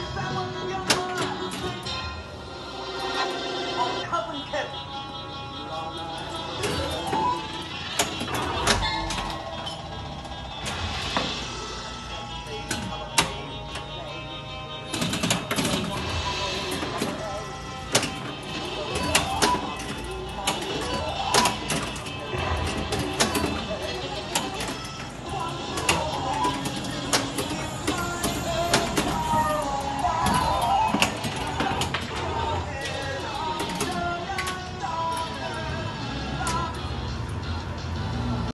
someone